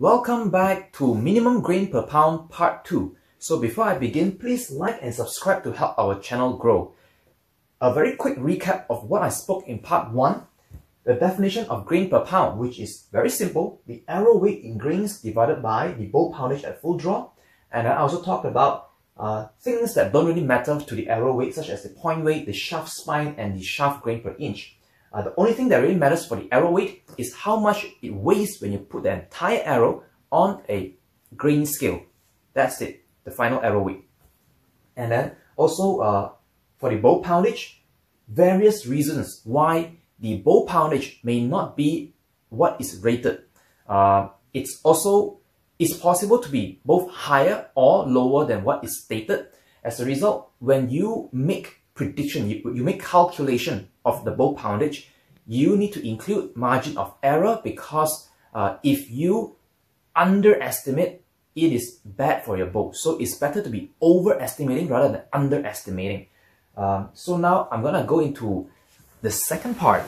Welcome back to Minimum Grain Per Pound Part 2. So before I begin, please like and subscribe to help our channel grow. A very quick recap of what I spoke in Part 1. The definition of grain per pound, which is very simple, the arrow weight in grains divided by the bowl poundage at full draw. And I also talked about uh, things that don't really matter to the arrow weight, such as the point weight, the shaft spine, and the shaft grain per inch. Uh, the only thing that really matters for the arrow weight is how much it weighs when you put the entire arrow on a grain scale. That's it, the final arrow weight. And then also uh, for the bow poundage, various reasons why the bow poundage may not be what is rated. Uh, it's also it's possible to be both higher or lower than what is stated. As a result, when you make prediction, you, you make calculation of the bowl poundage, you need to include margin of error because uh, if you underestimate, it is bad for your bowl. So it's better to be overestimating rather than underestimating. Um, so now I'm gonna go into the second part,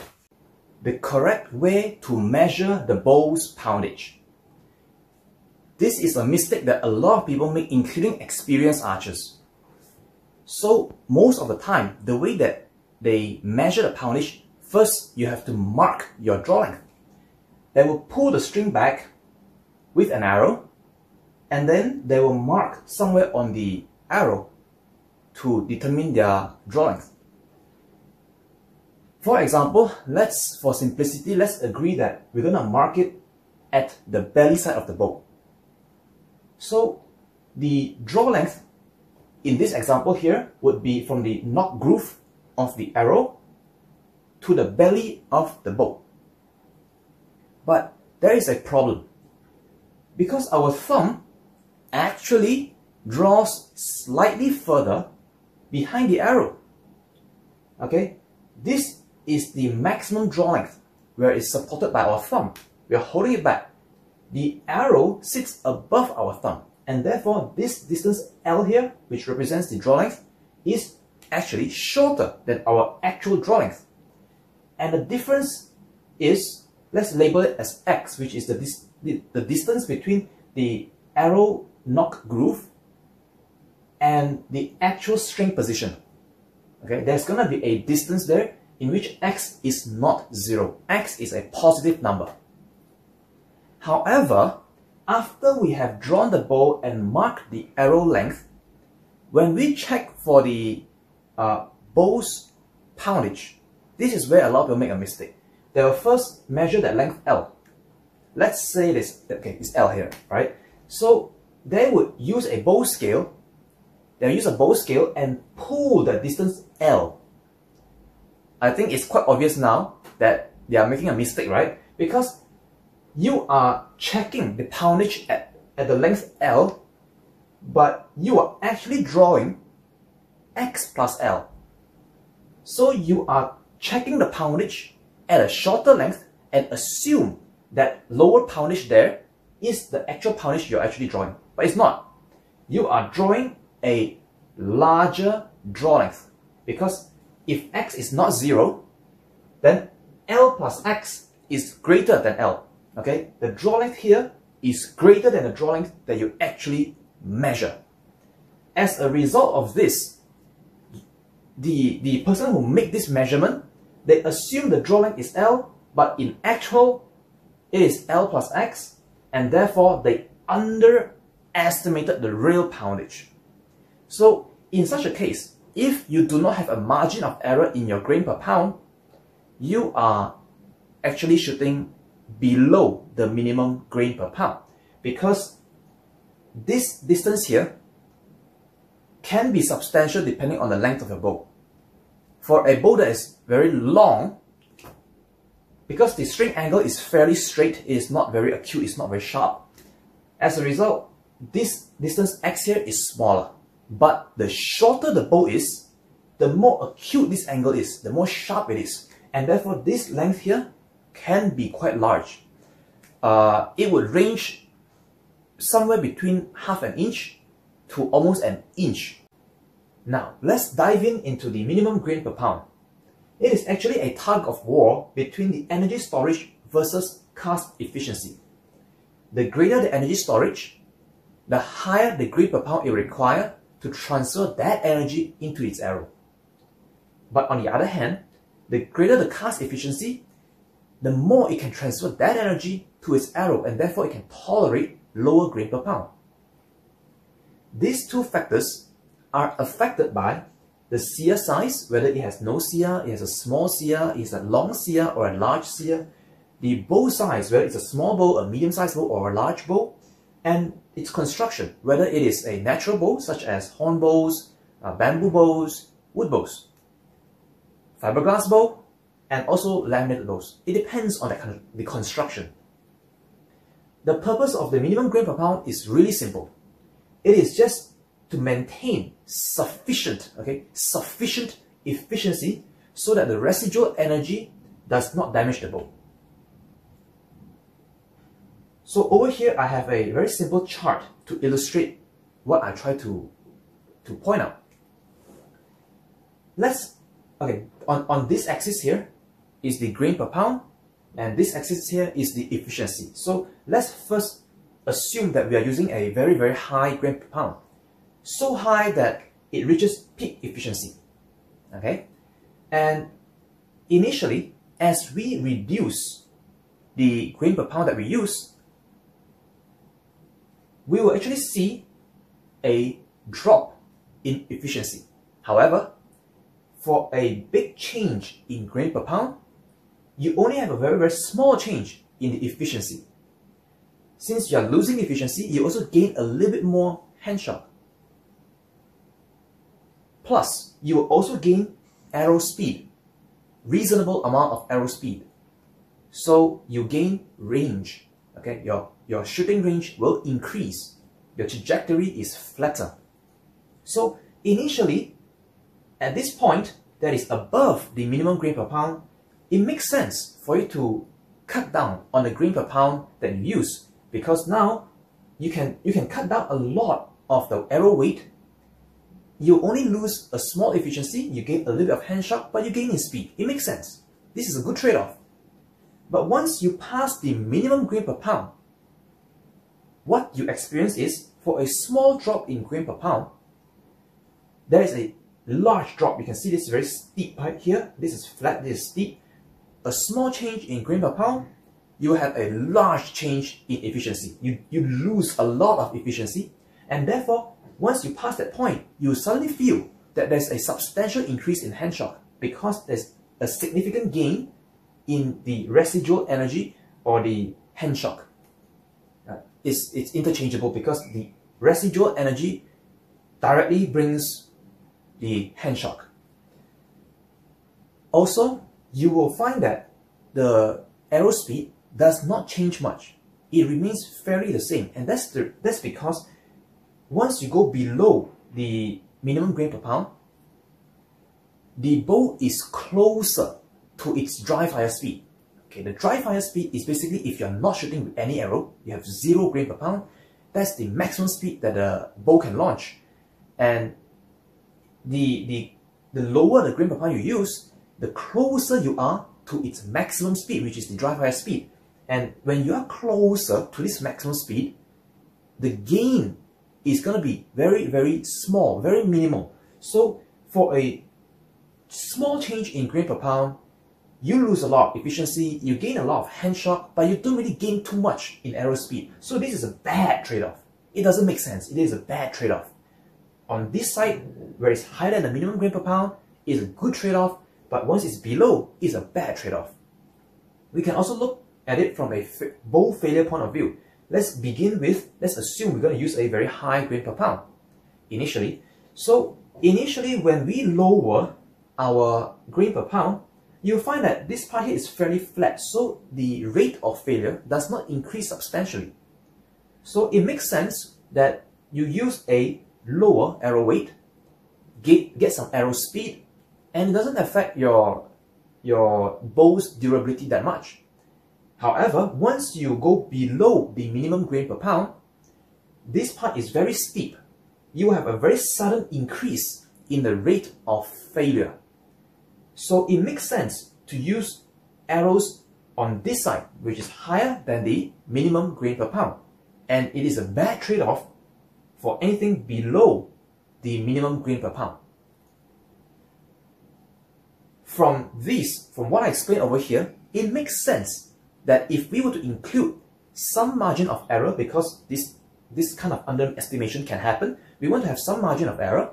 the correct way to measure the bowl's poundage. This is a mistake that a lot of people make, including experienced archers. So most of the time, the way that they measure the poundage, first you have to mark your draw length. They will pull the string back with an arrow, and then they will mark somewhere on the arrow to determine their draw length. For example, let's, for simplicity, let's agree that we're going to mark it at the belly side of the bow. So the draw length in this example here would be from the nock groove of the arrow to the belly of the bow. But there is a problem. Because our thumb actually draws slightly further behind the arrow. Okay, this is the maximum draw length where it's supported by our thumb. We are holding it back. The arrow sits above our thumb and therefore this distance L here, which represents the draw length, is actually shorter than our actual draw length. And the difference is, let's label it as X, which is the, dis the, the distance between the arrow nock groove and the actual string position. Okay, there's gonna be a distance there in which x is not zero. x is a positive number. However, after we have drawn the bow and marked the arrow length, when we check for the uh, bow's poundage, this is where a lot of people make a mistake. They will first measure that length L. Let's say this, okay, it's L here, right? So they would use a bow scale, they'll use a bow scale and pull the distance L. I think it's quite obvious now that they are making a mistake, right? Because you are checking the poundage at, at the length L, but you are actually drawing X plus L. So you are checking the poundage at a shorter length and assume that lower poundage there is the actual poundage you're actually drawing. But it's not. You are drawing a larger draw length because if x is not 0, then L plus x is greater than L. Okay, the draw length here is greater than the draw length that you actually measure. As a result of this, the, the person who make this measurement, they assume the draw length is L, but in actual, it is L plus X, and therefore they underestimated the real poundage. So in such a case, if you do not have a margin of error in your grain per pound, you are actually shooting below the minimum grain per pound because this distance here can be substantial depending on the length of your bow. For a bow that is very long, because the string angle is fairly straight, it is not very acute, it's not very sharp. As a result, this distance x here is smaller. But the shorter the bow is, the more acute this angle is, the more sharp it is. And therefore, this length here can be quite large. Uh, it would range somewhere between half an inch to almost an inch. Now, let's dive in into the minimum grain per pound. It is actually a tug of war between the energy storage versus cast efficiency. the greater the energy storage, the higher the grain per pound it require to transfer that energy into its arrow. But on the other hand, the greater the cast efficiency, the more it can transfer that energy to its arrow and therefore it can tolerate lower grain per pound. These two factors are affected by the siyah size, whether it has no siyah, it has a small siyah, it has a long siyah or a large siyah, the bow size, whether it's a small bow, a medium-sized bow, or a large bow, and its construction, whether it is a natural bow, such as horn bows, uh, bamboo bows, wood bows, fiberglass bow, and also laminated bows. It depends on the, the construction. The purpose of the minimum grain per pound is really simple. It is just to maintain sufficient, okay, sufficient efficiency so that the residual energy does not damage the bow. So over here, I have a very simple chart to illustrate what I try to, to point out. Let's, okay, on, on this axis here is the grain per pound, and this axis here is the efficiency. So let's first assume that we are using a very, very high grain per pound. So high that it reaches peak efficiency. Okay? And initially, as we reduce the grain per pound that we use, we will actually see a drop in efficiency. However, for a big change in grain per pound, you only have a very, very small change in the efficiency. Since you are losing efficiency, you also gain a little bit more hand shock. Plus, you will also gain arrow speed, reasonable amount of arrow speed. So you gain range. Okay, your your shooting range will increase. Your trajectory is flatter. So initially, at this point that is above the minimum grain per pound, it makes sense for you to cut down on the grain per pound that you use because now you can you can cut down a lot of the arrow weight. You only lose a small efficiency, you gain a little bit of hand shock, but you gain in speed. It makes sense. This is a good trade-off. But once you pass the minimum grain per pound, what you experience is for a small drop in grain per pound, there is a large drop. You can see this very steep right here. This is flat, this is steep. A small change in grain per pound, you have a large change in efficiency. You, you lose a lot of efficiency. And therefore, once you pass that point, you suddenly feel that there's a substantial increase in hand shock because there's a significant gain in the residual energy or the hand shock uh, is it's interchangeable because the residual energy directly brings the hand shock. Also, you will find that the arrow speed does not change much. It remains fairly the same, and that's the, that's because once you go below the minimum grain per pound, the bow is closer to its dry fire speed. Okay, the dry fire speed is basically if you're not shooting with any arrow, you have zero grain per pound, that's the maximum speed that the bow can launch. And the, the, the lower the grain per pound you use, the closer you are to its maximum speed, which is the dry fire speed. And when you are closer to this maximum speed, the gain is going to be very, very small, very minimal. So for a small change in grain per pound, you lose a lot of efficiency, you gain a lot of hand shock, but you don't really gain too much in arrow speed. So this is a bad trade-off. It doesn't make sense. It is a bad trade-off. On this side, where it's higher than the minimum grain per pound, is a good trade-off, but once it's below, it's a bad trade-off. We can also look at it from a bow failure point of view. Let's begin with, let's assume we're going to use a very high grain per pound initially. So initially, when we lower our grain per pound, you'll find that this part here is fairly flat, so the rate of failure does not increase substantially. So it makes sense that you use a lower arrow weight, get, get some arrow speed, and it doesn't affect your, your bow's durability that much. However, once you go below the minimum grain per pound, this part is very steep. You have a very sudden increase in the rate of failure. So it makes sense to use arrows on this side, which is higher than the minimum grain per pound. and it is a bad trade-off for anything below the minimum grain per pound. From this, from what I explained over here, it makes sense that if we were to include some margin of error, because this, this kind of underestimation can happen, we want to have some margin of error,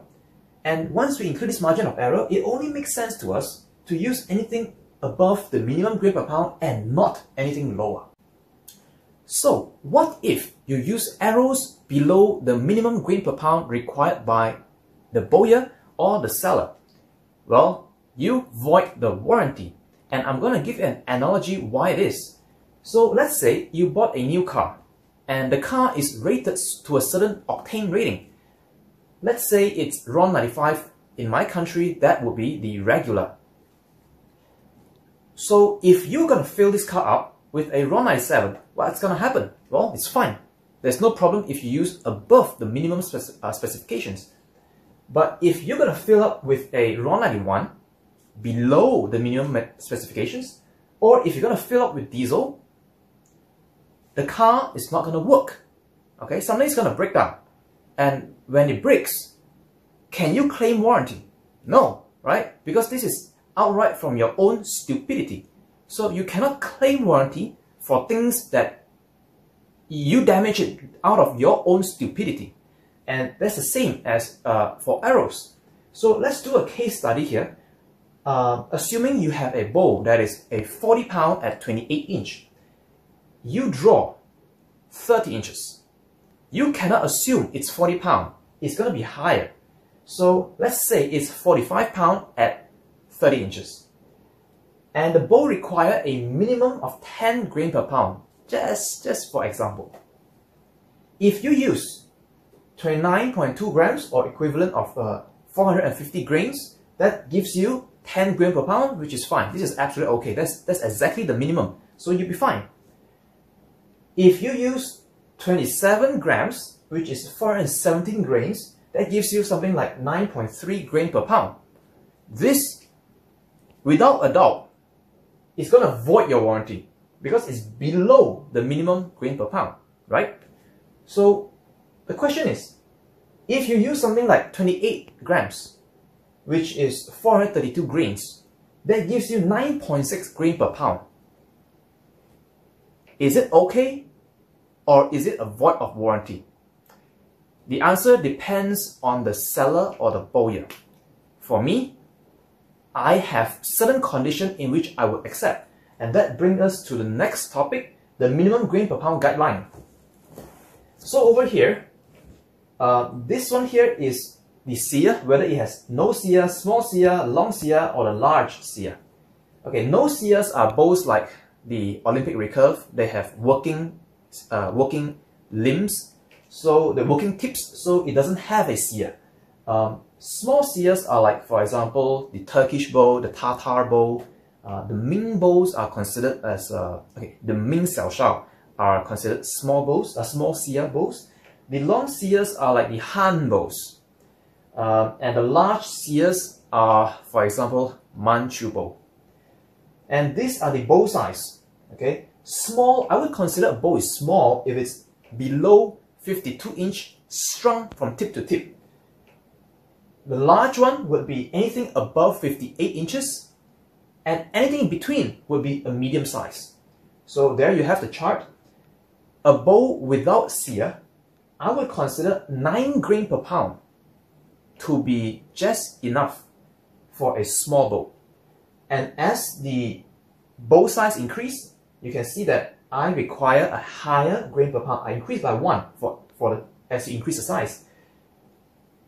and once we include this margin of error, it only makes sense to us to use anything above the minimum grain per pound and not anything lower. So, what if you use arrows below the minimum grain per pound required by the bowyer or the seller? Well, you void the warranty. And I'm going to give an analogy why it is. So let's say you bought a new car and the car is rated to a certain octane rating. Let's say it's RON 95 in my country, that would be the regular. So if you're going to fill this car up with a RON 97, what's going to happen? Well, it's fine. There's no problem if you use above the minimum speci uh, specifications. But if you're going to fill up with a RON 91 below the minimum specifications, or if you're going to fill up with diesel, the car is not going to work. Okay, something is going to break down. And when it breaks, can you claim warranty? No, right? Because this is outright from your own stupidity. So you cannot claim warranty for things that you damage it out of your own stupidity. And that's the same as uh, for arrows. So let's do a case study here. Uh, assuming you have a bow that is a 40 pound at 28 inch, you draw 30 inches. You cannot assume it's 40 pound. It's going to be higher. So let's say it's 45 pound at 30 inches. And the bow require a minimum of 10 grain per pound, just, just for example. If you use 29.2 grams or equivalent of uh, 450 grains, that gives you 10 grain per pound, which is fine. This is absolutely okay. That's, that's exactly the minimum. So you'll be fine. If you use 27 grams, which is 417 grains, that gives you something like 9.3 grain per pound. This without a doubt, is going to void your warranty because it's below the minimum grain per pound, right? So the question is, if you use something like 28 grams, which is 432 grains, that gives you 9.6 grain per pound. Is it okay or is it a void of warranty? The answer depends on the seller or the buyer. For me, I have certain condition in which I would accept. And that brings us to the next topic, the minimum grain per pound guideline. So over here, uh, this one here is the siyah, whether it has no siyah, small siyah, long siyah, or the large siyah. Okay, no siyahs are bows like the Olympic recurve. They have working, uh, working limbs, so the working tips, so it doesn't have a siyah. Um, Small siyahs are like, for example, the Turkish bow, the Tatar bow. Uh, the Ming bows are considered as, uh, okay, the Ming Xiaoshao are considered small bows, uh, small siyah bows. The long siyahs are like the Han bows. Uh, and the large siyahs are, for example, Manchu bow. And these are the bow size, okay? Small, I would consider a bow is small if it's below 52 inch strung from tip to tip. The large one would be anything above 58 inches and anything in between would be a medium size. So there you have the chart. A bow without siyah, I would consider 9 grain per pound to be just enough for a small bow. And as the bow size increase, you can see that I require a higher grain per pound. I increase by 1 for, for the, as you increase the size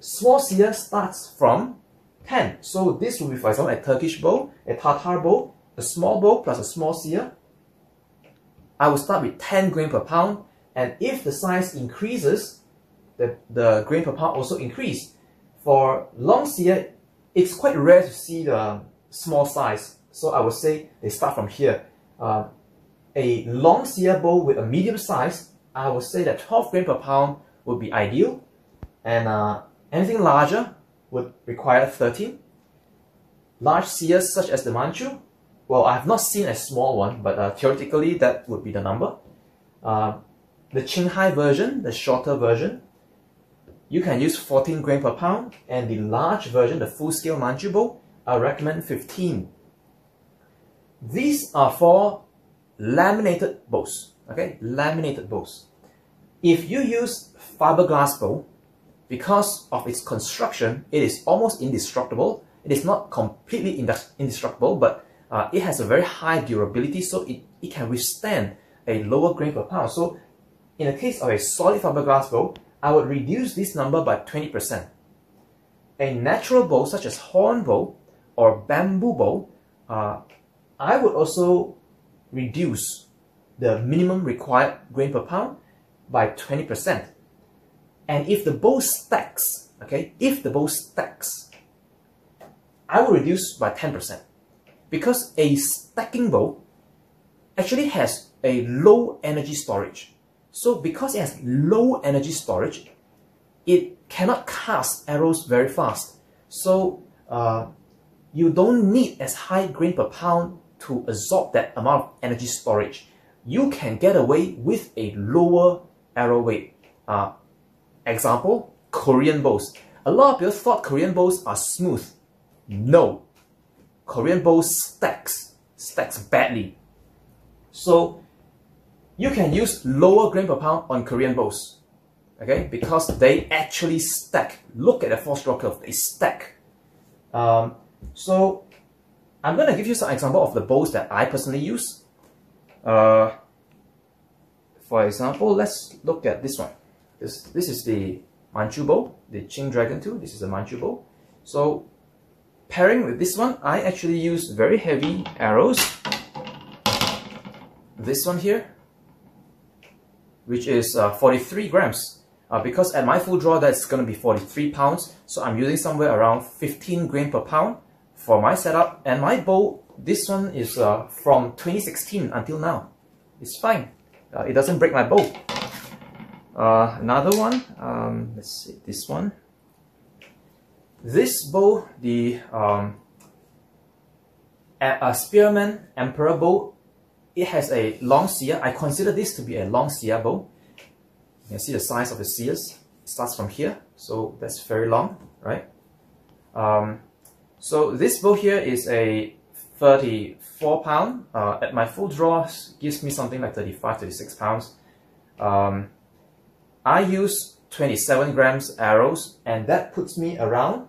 small siyah starts from 10. So this will be, for example, a Turkish bow, a Tatar bow, a small bow plus a small siyah. I will start with 10 grain per pound. And if the size increases, the, the grain per pound also increase. For long siyah, it's quite rare to see the small size. So I would say they start from here. Uh, a long siyah bowl with a medium size, I would say that 12 grain per pound would be ideal. And uh, Anything larger would require 13. Large siyahs such as the Manchu, well, I have not seen a small one, but uh, theoretically that would be the number. Uh, the Qinghai version, the shorter version, you can use 14 grain per pound, and the large version, the full-scale Manchu bowl, I recommend 15. These are for laminated bowls, okay, laminated bowls. If you use fiberglass bowl, because of its construction, it is almost indestructible. It is not completely indestructible, but uh, it has a very high durability, so it, it can withstand a lower grain per pound. So in the case of a solid fiberglass bowl, I would reduce this number by 20%. A natural bowl such as horn bowl or bamboo bowl, uh, I would also reduce the minimum required grain per pound by 20%. And if the bowl stacks, okay, if the bowl stacks, I will reduce by 10%. Because a stacking bowl actually has a low energy storage. So because it has low energy storage, it cannot cast arrows very fast. So uh, you don't need as high grain per pound to absorb that amount of energy storage. You can get away with a lower arrow weight. Uh, example, Korean bows. A lot of people thought Korean bows are smooth. No. Korean bows stacks, stacks badly. So you can use lower grain per pound on Korean bows. Okay, because they actually stack. Look at the force draw curve, they stack. Um, so I'm going to give you some example of the bows that I personally use. Uh, for example, let's look at this one. This, this is the Manchu bow, the Qing Dragon 2. This is the Manchu bow. So pairing with this one, I actually use very heavy arrows. This one here, which is uh, 43 grams. Uh, because at my full draw, that's going to be 43 pounds. So I'm using somewhere around 15 grain per pound for my setup. And my bow, this one is uh, from 2016 until now. It's fine. Uh, it doesn't break my bow. Uh, another one, um, let's see, this one. This bow, the um, Spearman Emperor bow it has a long siyah. I consider this to be a long siyah bow. You can see the size of the siyahs. It starts from here, so that's very long, right? Um, so this bow here is a 34 pound. Uh, at my full draw, gives me something like 35, 36 pounds. Um, I use 27 grams arrows, and that puts me around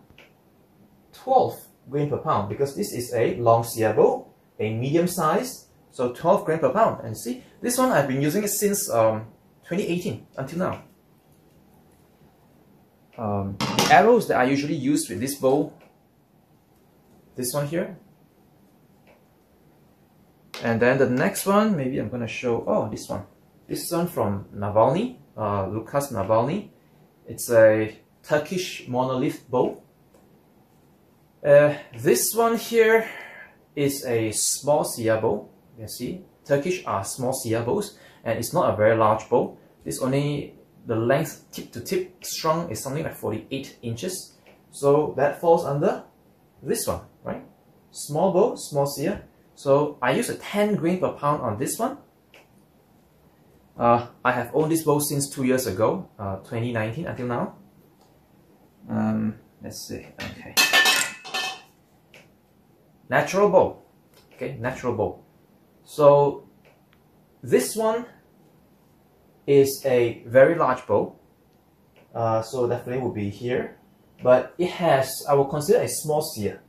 12 grain per pound because this is a long siyah bow, a medium size, so 12 gram per pound. And see, this one I've been using it since um, 2018 until now. Um, arrows that I usually use with this bow, this one here. And then the next one, maybe I'm going to show, oh, this one. This one from Novotny, uh, Lukas Novotny. It's a Turkish monolith bow. Uh, this one here is a small siyah bow. You can see Turkish are small siyah bows and it's not a very large bow. This only the length tip to tip strung is something like 48 inches. So that falls under this one, right? Small bow, small siyah. So I use a 10 grain per pound on this one. Uh, I have owned this bow since two years ago, uh, 2019 until now. Um, let's see, okay. Natural bow, okay, natural bow. So this one is a very large bow. Uh, so definitely will be here. But it has, I will consider a small siyah.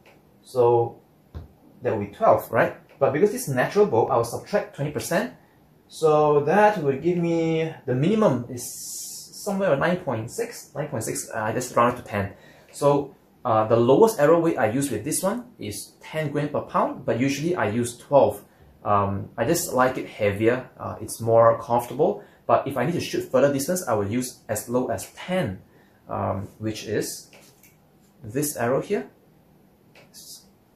So that will be 12, right? But because it's natural bow, I will subtract 20%. So that will give me, the minimum is somewhere 9.6, 9.6, uh, I just rounded to 10. So uh, the lowest arrow weight I use with this one is 10 gram per pound, but usually I use 12 um, I just like it heavier, uh, it's more comfortable, but if I need to shoot further distance, I will use as low as 10, um, which is this arrow here.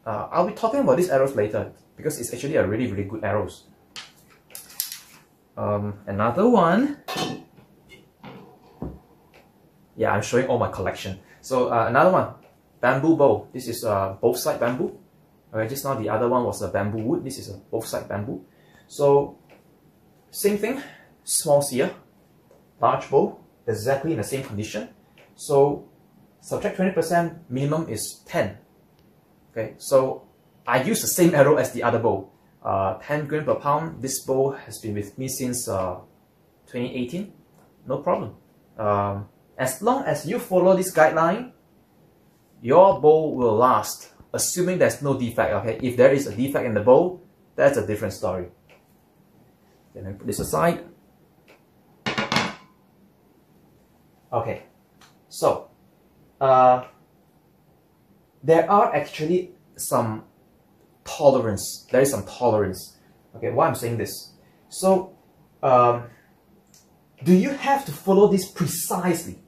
Uh, I'll be talking about these arrows later, because it's actually a really, really good arrows. Um, another one, yeah, I'm showing all my collection. So uh, another one, bamboo bow. This is uh, both side bamboo. Just now the other one was a bamboo wood. This is a both side bamboo. So same thing, small siyah. large bow, exactly in the same condition. So subtract 20%, minimum is 10. Okay, so I use the same arrow as the other bow. Uh, 10 gram per pound, this bow has been with me since uh, 2018. No problem. Um, as long as you follow this guideline, your bow will last, assuming there's no defect, okay? If there is a defect in the bowl, that's a different story. Then I put this aside. Okay, so uh, there are actually some tolerance. There is some tolerance. Okay, why I'm saying this? So, um, do you have to follow this precisely?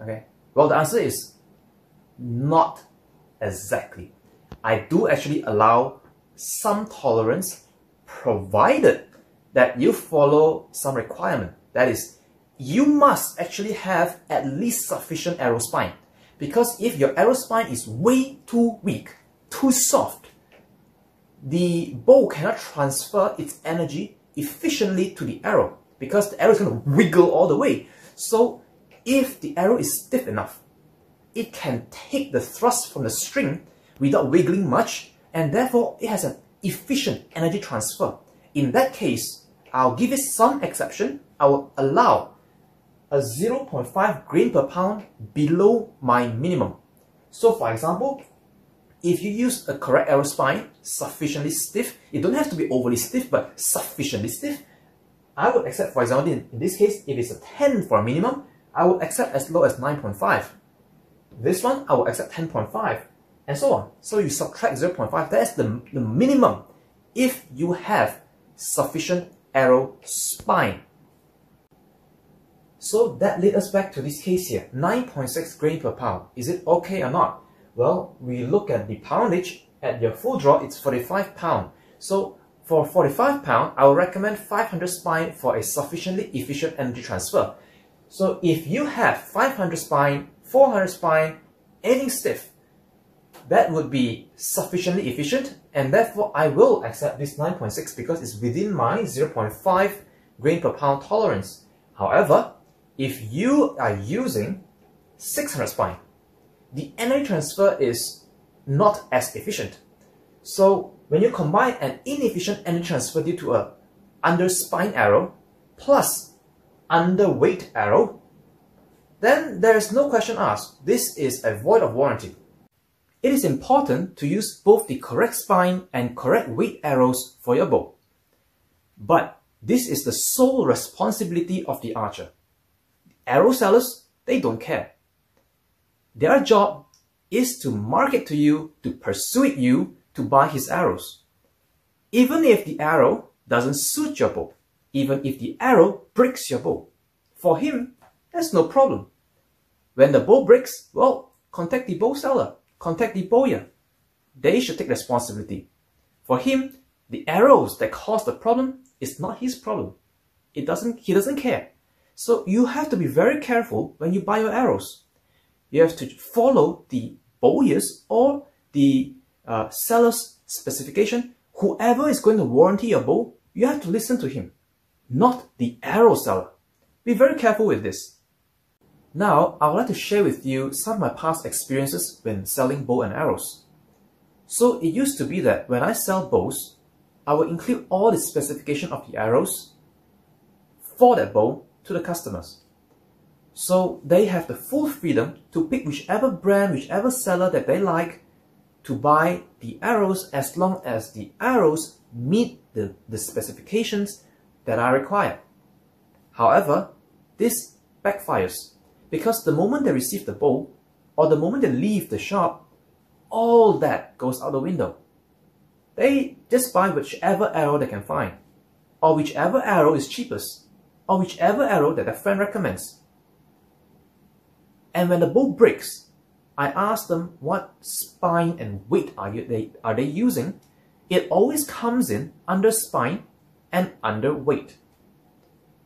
Okay, well, the answer is not exactly. I do actually allow some tolerance provided that you follow some requirement. That is, you must actually have at least sufficient arrow spine. Because if your arrow spine is way too weak, too soft, the bow cannot transfer its energy efficiently to the arrow because the arrow is going to wiggle all the way. So if the arrow is stiff enough, it can take the thrust from the string without wiggling much and therefore it has an efficient energy transfer. In that case, I'll give it some exception. I will allow a 0.5 grain per pound below my minimum. So for example, if you use a correct arrow spine, sufficiently stiff, it don't have to be overly stiff, but sufficiently stiff, I would accept, for example, in, in this case, if it's a 10 for a minimum, I would accept as low as 9.5. This one, I will accept 10.5, and so on. So you subtract 0.5, that's the, the minimum if you have sufficient arrow spine. So that leads us back to this case here, 9.6 grain per pound. Is it okay or not? Well, we look at the poundage, at your full draw, it's 45 pound. So for 45 pound, I will recommend 500 spine for a sufficiently efficient energy transfer. So if you have 500 spine, 400 spine, anything stiff, that would be sufficiently efficient and therefore I will accept this 9.6 because it's within my 0.5 grain per pound tolerance. However, if you are using 600 spine, the energy transfer is not as efficient. So when you combine an inefficient energy transfer due to a under spine arrow plus underweight arrow, then there is no question asked. This is a void of warranty. It is important to use both the correct spine and correct weight arrows for your bow. But this is the sole responsibility of the archer. Arrow sellers, they don't care. Their job is to market to you, to persuade you to buy his arrows. Even if the arrow doesn't suit your bow, even if the arrow breaks your bow, for him, that's no problem. When the bow breaks, well, contact the bow seller, contact the bowyer. They should take responsibility. For him, the arrows that cause the problem is not his problem. It doesn't, he doesn't care. So you have to be very careful when you buy your arrows. You have to follow the bowyer's or the uh, seller's specification. Whoever is going to warranty your bow, you have to listen to him, not the arrow seller. Be very careful with this. Now, I would like to share with you some of my past experiences when selling bow and arrows. So it used to be that when I sell bows, I will include all the specification of the arrows for that bow to the customers. So they have the full freedom to pick whichever brand, whichever seller that they like to buy the arrows as long as the arrows meet the, the specifications that are required. However, this backfires because the moment they receive the bow or the moment they leave the shop, all that goes out the window. They just buy whichever arrow they can find or whichever arrow is cheapest or whichever arrow that a friend recommends. And when the bow breaks, I ask them what spine and weight are, you, they, are they using. It always comes in under spine and under weight.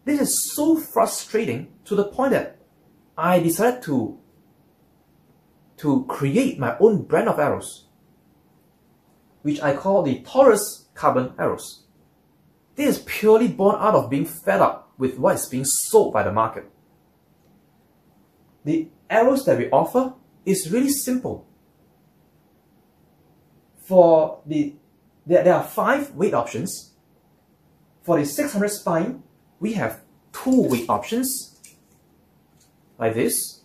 This is so frustrating to the point that I decided to, to create my own brand of arrows, which I call the Taurus Carbon Arrows. This is purely born out of being fed up with what is being sold by the market. The arrows that we offer is really simple. For the, there, there are five weight options. For the 600 spine, we have two weight options, like this.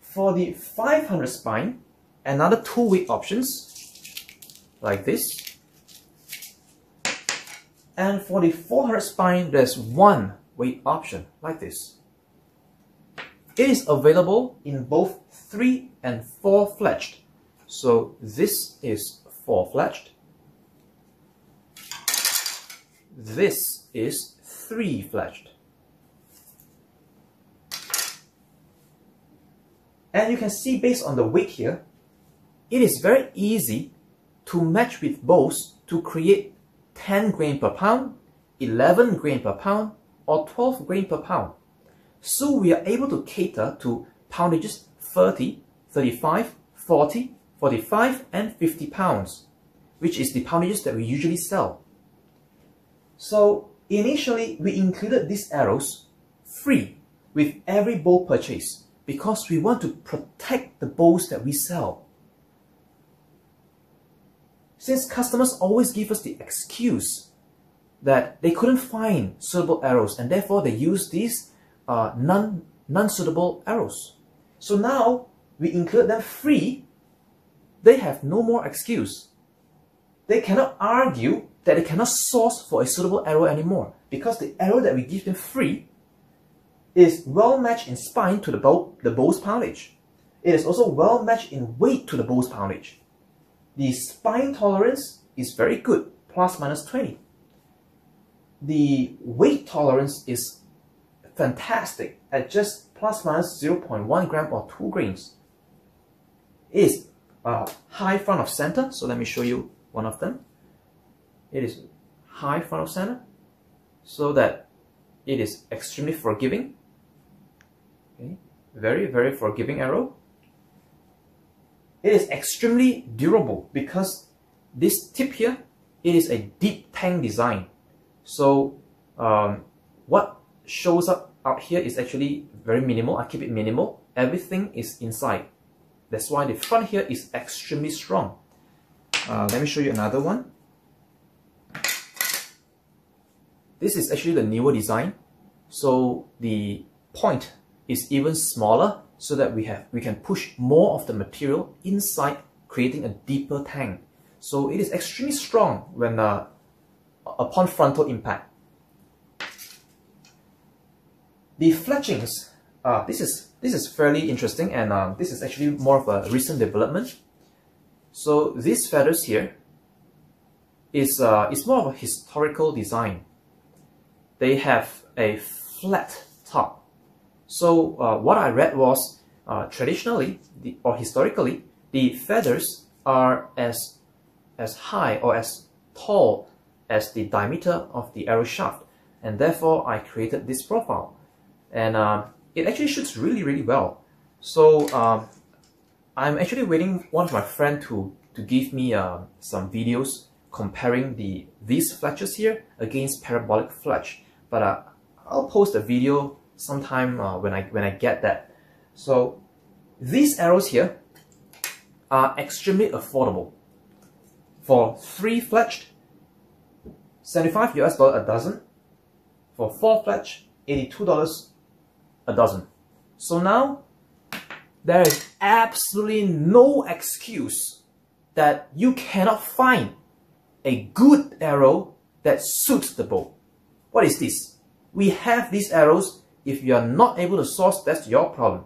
For the 500 spine, another two weight options, like this. And for the 400 spine, there's one weight option, like this. It is available in both 3 and 4 fletched. So this is 4 fletched. This is 3 fletched. And you can see based on the weight here, it is very easy to match with bows to create 10 grain per pound, 11 grain per pound, or 12 grain per pound. So we are able to cater to poundages 30, 35, 40, 45 and 50 pounds, which is the poundages that we usually sell. So initially we included these arrows free with every bow purchase because we want to protect the bows that we sell. Since customers always give us the excuse that they couldn't find suitable arrows and therefore they use these uh, non, non-suitable arrows. So now we include them free, they have no more excuse. They cannot argue that they cannot source for a suitable arrow anymore because the arrow that we give them free is well matched in spine to the bow, the bow's poundage. It is also well matched in weight to the bow's poundage. The spine tolerance is very good, plus minus 20. The weight tolerance is fantastic at just plus minus 0.1 gram or 2 grains. It is uh, high front of center, so let me show you one of them. It is high front of center, so that it is extremely forgiving. Okay. Very, very forgiving arrow. It is extremely durable because this tip here, it is a deep tang design. So um, what shows up out here is actually very minimal. I keep it minimal. Everything is inside. That's why the front here is extremely strong. Uh, let me show you another one. This is actually the newer design. So the point is even smaller so that we have we can push more of the material inside creating a deeper tang. So it is extremely strong when uh, upon frontal impact. The fletchings, uh, this is this is fairly interesting and uh, this is actually more of a recent development. So these feathers here is uh, is more of a historical design. They have a flat top. So uh, what I read was uh, traditionally the, or historically the feathers are as as high or as tall as the diameter of the arrow shaft and therefore I created this profile. And uh, it actually shoots really really well. So um, I'm actually waiting one of my friend to to give me uh, some videos comparing the these fletches here against parabolic fletch. But uh, I'll post a video sometime uh, when I when I get that so these arrows here are extremely affordable for three fletched 75 US dollar a dozen for four fletch 82 dollars a dozen. So now, there is absolutely no excuse that you cannot find a good arrow that suits the bow. What is this? We have these arrows. If you are not able to source, that's your problem.